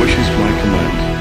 Wishes wish my command.